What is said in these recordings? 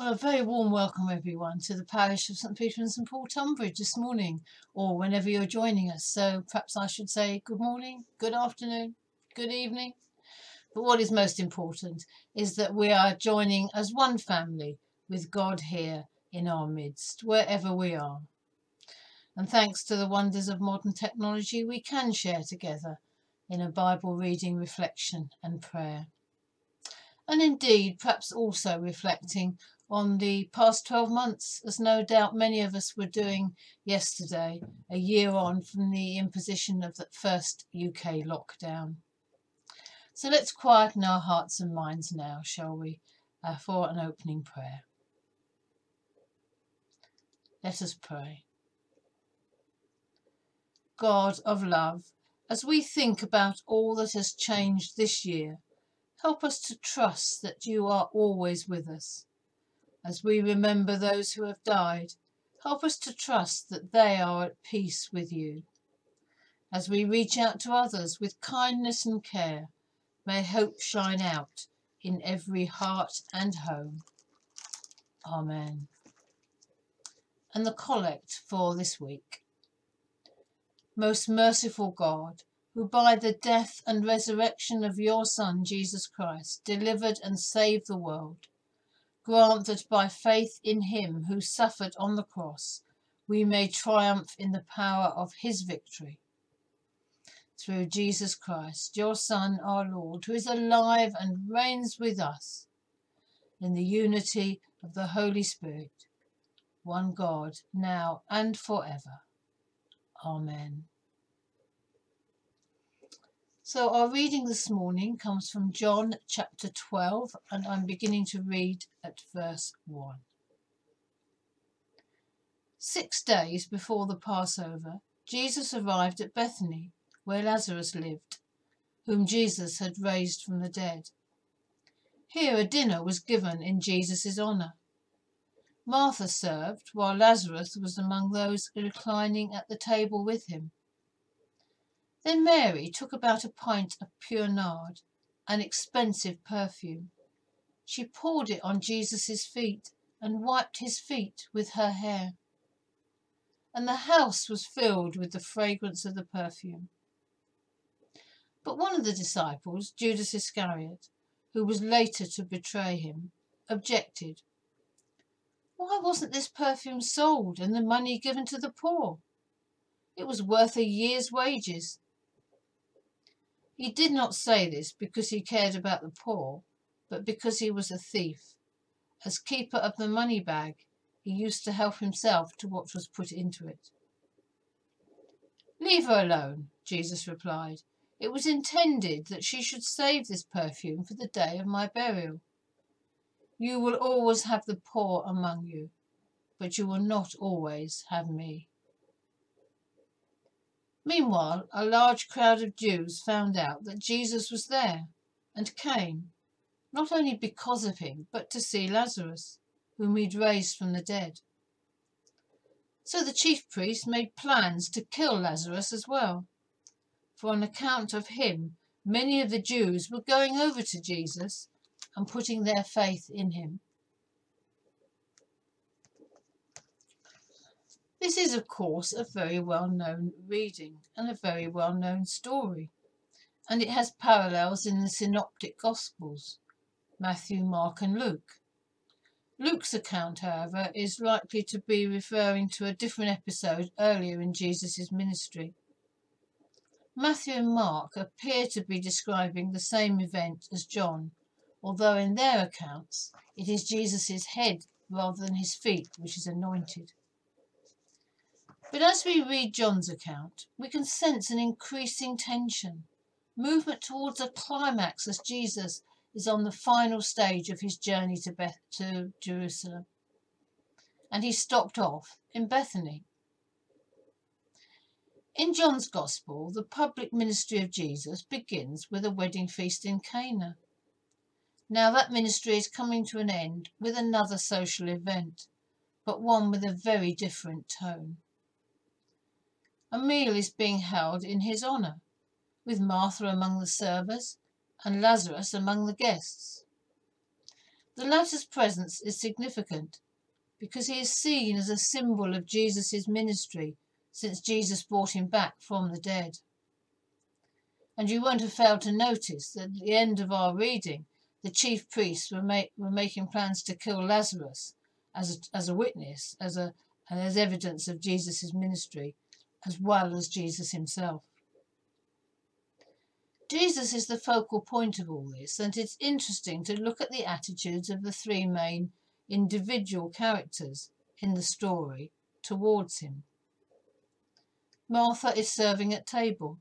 Well, a very warm welcome, everyone, to the parish of St. Peter and St. Paul, Tonbridge this morning, or whenever you're joining us. So perhaps I should say good morning, good afternoon, good evening. But what is most important is that we are joining as one family with God here in our midst, wherever we are. And thanks to the wonders of modern technology, we can share together in a Bible reading, reflection, and prayer. And indeed, perhaps also reflecting on the past 12 months, as no doubt many of us were doing yesterday, a year on from the imposition of the first UK lockdown. So let's quieten our hearts and minds now, shall we, uh, for an opening prayer. Let us pray. God of love, as we think about all that has changed this year, help us to trust that you are always with us as we remember those who have died, help us to trust that they are at peace with you. As we reach out to others with kindness and care, may hope shine out in every heart and home. Amen. And the collect for this week. Most merciful God, who by the death and resurrection of your Son, Jesus Christ, delivered and saved the world, grant that by faith in him who suffered on the cross, we may triumph in the power of his victory. Through Jesus Christ, your Son, our Lord, who is alive and reigns with us in the unity of the Holy Spirit, one God, now and forever. Amen. So our reading this morning comes from John chapter 12 and I'm beginning to read at verse 1. Six days before the Passover, Jesus arrived at Bethany, where Lazarus lived, whom Jesus had raised from the dead. Here a dinner was given in Jesus' honour. Martha served, while Lazarus was among those reclining at the table with him. Then Mary took about a pint of pure nard, an expensive perfume. She poured it on Jesus' feet and wiped his feet with her hair. And the house was filled with the fragrance of the perfume. But one of the disciples, Judas Iscariot, who was later to betray him, objected. Why wasn't this perfume sold and the money given to the poor? It was worth a year's wages. He did not say this because he cared about the poor, but because he was a thief. As keeper of the money bag, he used to help himself to what was put into it. Leave her alone, Jesus replied. It was intended that she should save this perfume for the day of my burial. You will always have the poor among you, but you will not always have me. Meanwhile, a large crowd of Jews found out that Jesus was there and came, not only because of him, but to see Lazarus, whom he'd raised from the dead. So the chief priests made plans to kill Lazarus as well, for on account of him, many of the Jews were going over to Jesus and putting their faith in him. This is, of course, a very well known reading and a very well known story, and it has parallels in the Synoptic Gospels Matthew, Mark, and Luke. Luke's account, however, is likely to be referring to a different episode earlier in Jesus' ministry. Matthew and Mark appear to be describing the same event as John, although in their accounts it is Jesus' head rather than his feet which is anointed. But as we read John's account, we can sense an increasing tension, movement towards a climax as Jesus is on the final stage of his journey to, Beth- to Jerusalem. And he stopped off in Bethany. In John's Gospel, the public ministry of Jesus begins with a wedding feast in Cana. Now that ministry is coming to an end with another social event, but one with a very different tone. A meal is being held in his honour, with Martha among the servers and Lazarus among the guests. The latter's presence is significant because he is seen as a symbol of Jesus' ministry since Jesus brought him back from the dead. And you won't have failed to notice that at the end of our reading, the chief priests were, ma- were making plans to kill Lazarus as a, as a witness, as a as evidence of Jesus' ministry, as well as Jesus himself. Jesus is the focal point of all this, and it's interesting to look at the attitudes of the three main individual characters in the story towards him. Martha is serving at table.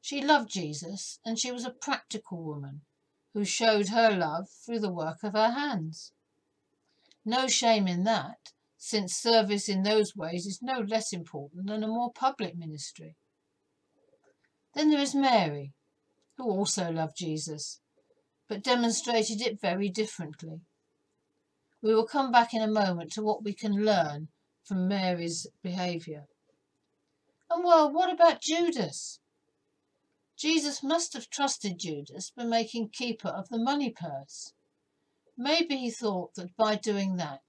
She loved Jesus, and she was a practical woman who showed her love through the work of her hands. No shame in that, since service in those ways is no less important than a more public ministry. Then there is Mary, who also loved Jesus, but demonstrated it very differently. We will come back in a moment to what we can learn from Mary's behaviour. And well, what about Judas? Jesus must have trusted Judas by making keeper of the money purse. Maybe he thought that by doing that,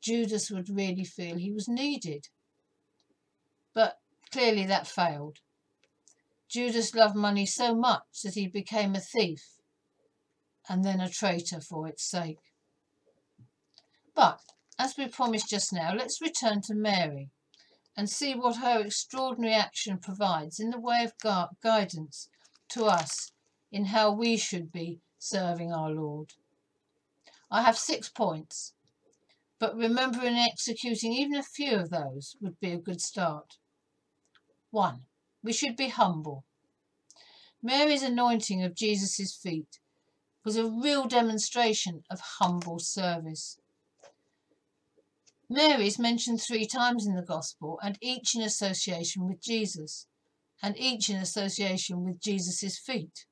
Judas would really feel he was needed. But clearly that failed. Judas loved money so much that he became a thief and then a traitor for its sake. But, as we promised just now, let's return to Mary and see what her extraordinary action provides in the way of gu- guidance to us in how we should be serving our Lord. I have six points, but remembering and executing even a few of those would be a good start. 1. We should be humble. Mary's anointing of Jesus' feet was a real demonstration of humble service. Mary is mentioned three times in the Gospel, and each in association with Jesus, and each in association with Jesus' feet.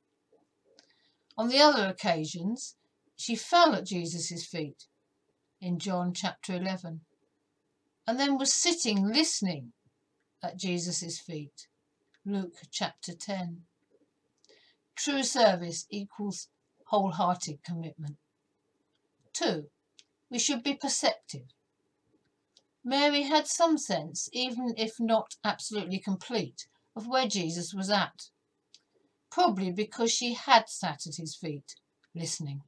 On the other occasions, she fell at Jesus' feet in John chapter 11, and then was sitting listening at Jesus' feet, Luke chapter 10. True service equals wholehearted commitment. Two, we should be perceptive. Mary had some sense, even if not absolutely complete, of where Jesus was at. Probably because she had sat at his feet, listening.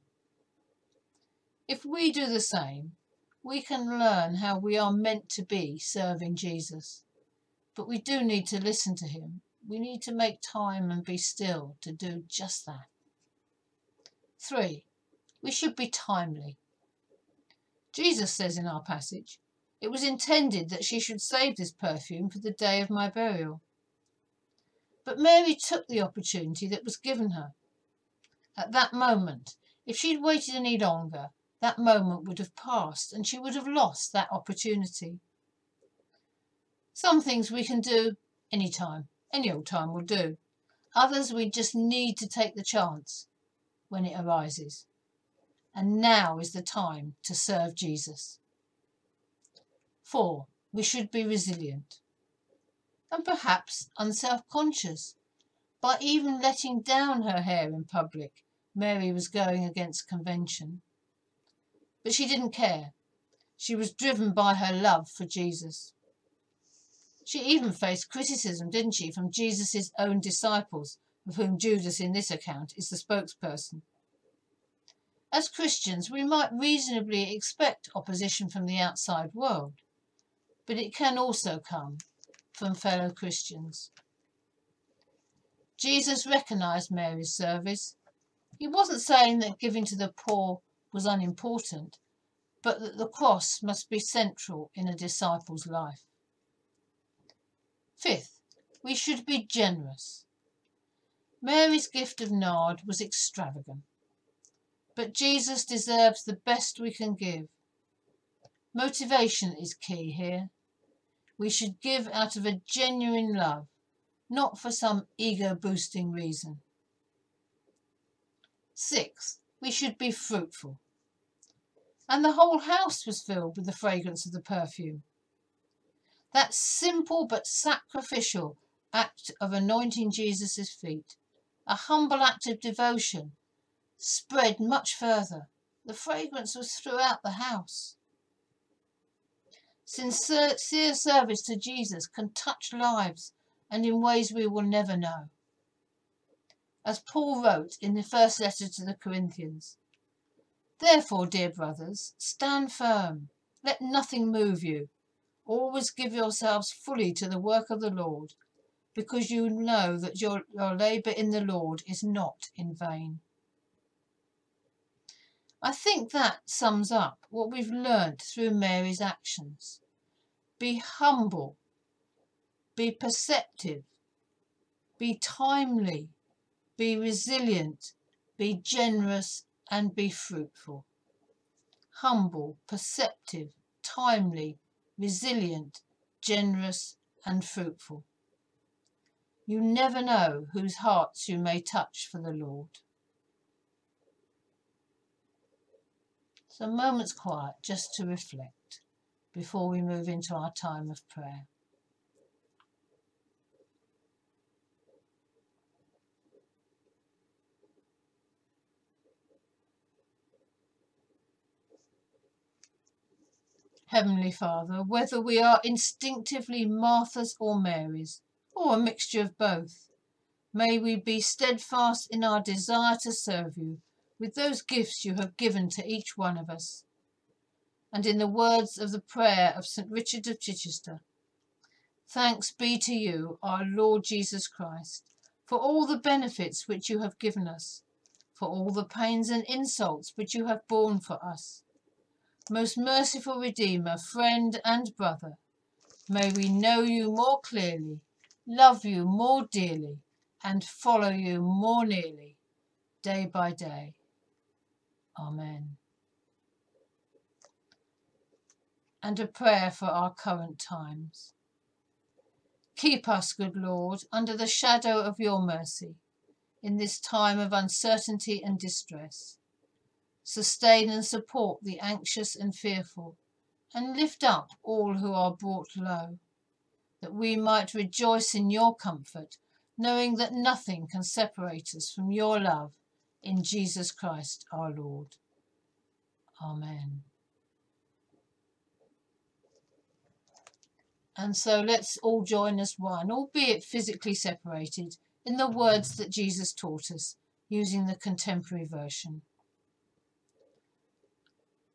If we do the same, we can learn how we are meant to be serving Jesus. But we do need to listen to him. We need to make time and be still to do just that. Three, we should be timely. Jesus says in our passage, it was intended that she should save this perfume for the day of my burial. But Mary took the opportunity that was given her. At that moment, if she'd waited any longer, that moment would have passed and she would have lost that opportunity. Some things we can do any time, any old time will do. Others we just need to take the chance when it arises. And now is the time to serve Jesus. Four, we should be resilient and perhaps unself conscious. By even letting down her hair in public, Mary was going against convention. But she didn't care. She was driven by her love for Jesus. She even faced criticism, didn't she, from Jesus' own disciples, of whom Judas in this account is the spokesperson. As Christians, we might reasonably expect opposition from the outside world but it can also come from fellow Christians. Jesus recognized Mary's service. He wasn't saying that giving to the poor was unimportant, but that the cross must be central in a disciple's life. Fifth, we should be generous. Mary's gift of nard was extravagant, but Jesus deserves the best we can give. Motivation is key here. We should give out of a genuine love, not for some ego boosting reason. Six, we should be fruitful. And the whole house was filled with the fragrance of the perfume. That simple but sacrificial act of anointing Jesus' feet, a humble act of devotion, spread much further The fragrance was throughout the house. Sincere service to Jesus can touch lives and in ways we will never know. As Paul wrote in the first letter to the Corinthians, Therefore, dear brothers, stand firm, let nothing move you. Always give yourselves fully to the work of the Lord, because you know that your, your labour in the Lord is not in vain. I think that sums up what we've learnt through Mary's actions. Be humble, be perceptive, be timely, be resilient, be generous, and be fruitful. Humble, perceptive, timely, resilient, generous, and fruitful. You never know whose hearts you may touch for the Lord. So, moment's quiet just to reflect before we move into our time of prayer. Heavenly Father, whether we are instinctively Marthas or Marys, or a mixture of both, may we be steadfast in our desire to serve you with those gifts you have given to each one of us. And in the words of the prayer of St. Richard of Chichester, Thanks be to you, our Lord Jesus Christ, for all the benefits which you have given us, for all the pains and insults which you have borne for us. Most merciful Redeemer, friend and brother, may we know you more clearly, love you more dearly, and follow you more nearly, day by day. Amen. And a prayer for our current times. Keep us, good Lord, under the shadow of your mercy in this time of uncertainty and distress. Sustain and support the anxious and fearful, and lift up all who are brought low, that we might rejoice in your comfort, knowing that nothing can separate us from your love in Jesus Christ our Lord. Amen. And so let's all join as one, albeit physically separated, in the words that Jesus taught us, using the contemporary version.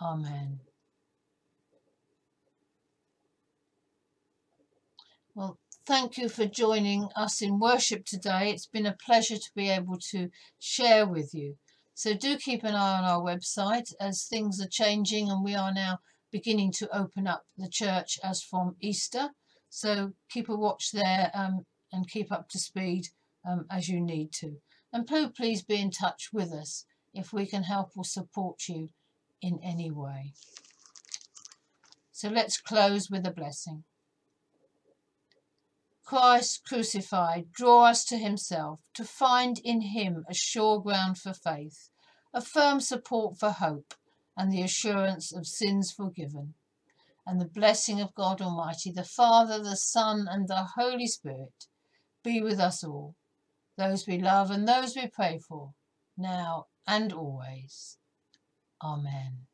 Amen. Well, thank you for joining us in worship today. It's been a pleasure to be able to share with you. So do keep an eye on our website as things are changing and we are now beginning to open up the church as from Easter. So keep a watch there um, and keep up to speed um, as you need to. And please be in touch with us if we can help or support you in any way. So let's close with a blessing. Christ crucified, draw us to himself, to find in him a sure ground for faith, a firm support for hope, and the assurance of sins forgiven. And the blessing of God Almighty, the Father, the Son, and the Holy Spirit be with us all, those we love and those we pray for, now and always. Amen.